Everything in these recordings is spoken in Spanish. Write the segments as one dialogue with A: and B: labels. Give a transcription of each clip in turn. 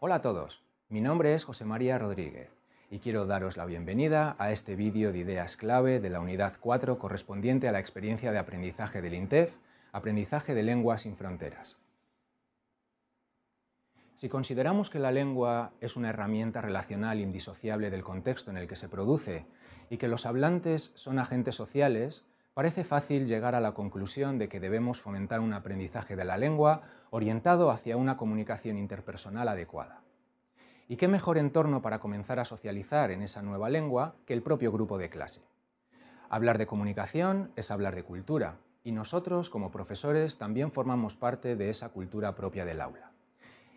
A: Hola a todos, mi nombre es José María Rodríguez y quiero daros la bienvenida a este vídeo de ideas clave de la unidad 4 correspondiente a la experiencia de aprendizaje del INTEF, Aprendizaje de Lenguas sin Fronteras. Si consideramos que la lengua es una herramienta relacional indisociable del contexto en el que se produce y que los hablantes son agentes sociales, parece fácil llegar a la conclusión de que debemos fomentar un aprendizaje de la lengua orientado hacia una comunicación interpersonal adecuada. ¿Y qué mejor entorno para comenzar a socializar en esa nueva lengua que el propio grupo de clase? Hablar de comunicación es hablar de cultura, y nosotros, como profesores, también formamos parte de esa cultura propia del aula.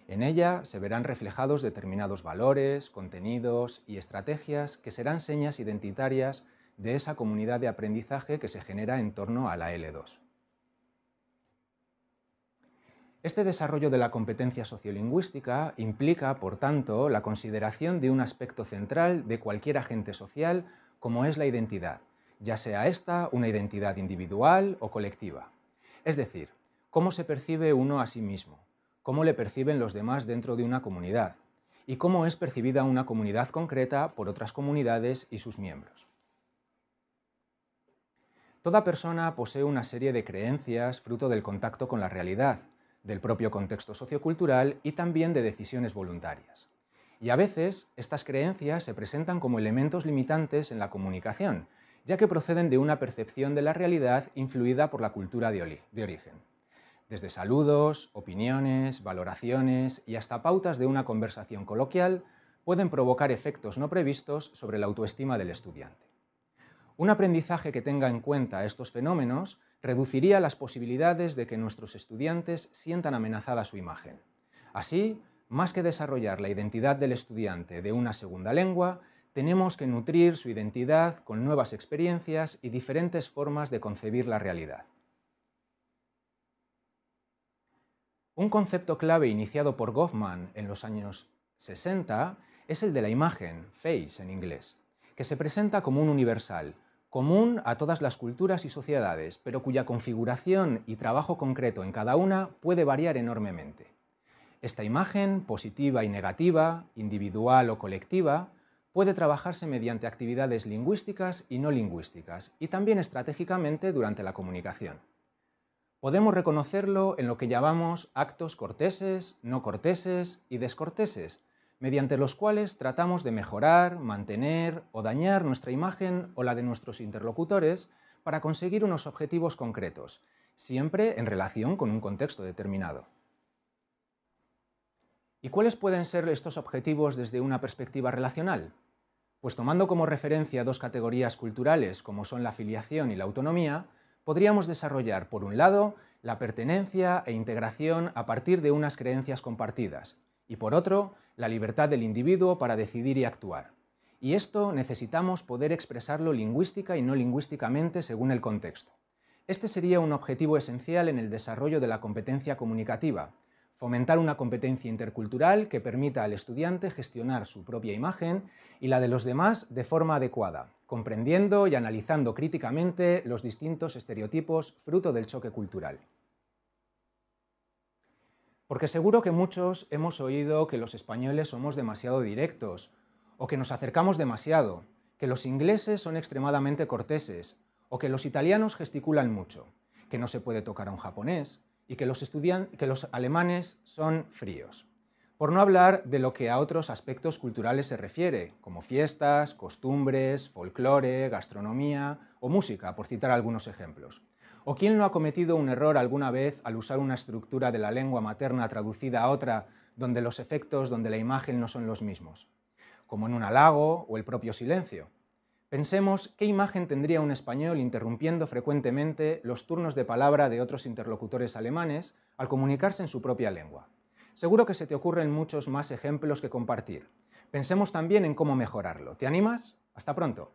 A: En ella se verán reflejados determinados valores, contenidos y estrategias que serán señas identitarias de esa comunidad de aprendizaje que se genera en torno a la L2. Este desarrollo de la competencia sociolingüística implica, por tanto, la consideración de un aspecto central de cualquier agente social como es la identidad, ya sea esta una identidad individual o colectiva. Es decir, cómo se percibe uno a sí mismo, cómo le perciben los demás dentro de una comunidad y cómo es percibida una comunidad concreta por otras comunidades y sus miembros. Toda persona posee una serie de creencias fruto del contacto con la realidad, del propio contexto sociocultural y también de decisiones voluntarias. Y a veces estas creencias se presentan como elementos limitantes en la comunicación, ya que proceden de una percepción de la realidad influida por la cultura de, origen. Desde saludos, opiniones, valoraciones y hasta pautas de una conversación coloquial pueden provocar efectos no previstos sobre la autoestima del estudiante. Un aprendizaje que tenga en cuenta estos fenómenos reduciría las posibilidades de que nuestros estudiantes sientan amenazada su imagen. Así, más que desarrollar la identidad del estudiante de una segunda lengua, tenemos que nutrir su identidad con nuevas experiencias y diferentes formas de concebir la realidad. Un concepto clave iniciado por Goffman en los años 60 es el de la imagen, face en inglés, que se presenta como un universal, común a todas las culturas y sociedades, pero cuya configuración y trabajo concreto en cada una puede variar enormemente. Esta imagen, positiva y negativa, individual o colectiva, puede trabajarse mediante actividades lingüísticas y no lingüísticas, y también estratégicamente durante la comunicación. Podemos reconocerlo en lo que llamamos actos corteses, no corteses y descorteses, mediante los cuales tratamos de mejorar, mantener o dañar nuestra imagen o la de nuestros interlocutores para conseguir unos objetivos concretos, siempre en relación con un contexto determinado. ¿Y cuáles pueden ser estos objetivos desde una perspectiva relacional? Pues tomando como referencia dos categorías culturales como son la afiliación y la autonomía, podríamos desarrollar, por un lado, la pertenencia e integración a partir de unas creencias compartidas, y por otro, la libertad del individuo para decidir y actuar. Y esto necesitamos poder expresarlo lingüística y no lingüísticamente según el contexto. Este sería un objetivo esencial en el desarrollo de la competencia comunicativa, fomentar una competencia intercultural que permita al estudiante gestionar su propia imagen y la de los demás de forma adecuada, comprendiendo y analizando críticamente los distintos estereotipos fruto del choque cultural. Porque seguro que muchos hemos oído que los españoles somos demasiado directos, o que nos acercamos demasiado, que los ingleses son extremadamente corteses, o que los italianos gesticulan mucho, que no se puede tocar a un japonés, y que los, que los alemanes son fríos. Por no hablar de lo que a otros aspectos culturales se refiere, como fiestas, costumbres, folclore, gastronomía o música, por citar algunos ejemplos. ¿O quién no ha cometido un error alguna vez al usar una estructura de la lengua materna traducida a otra donde los efectos, donde la imagen no son los mismos? Como en un halago o el propio silencio. Pensemos qué imagen tendría un español interrumpiendo frecuentemente los turnos de palabra de otros interlocutores alemanes al comunicarse en su propia lengua. Seguro que se te ocurren muchos más ejemplos que compartir. Pensemos también en cómo mejorarlo. ¿Te animas? Hasta pronto.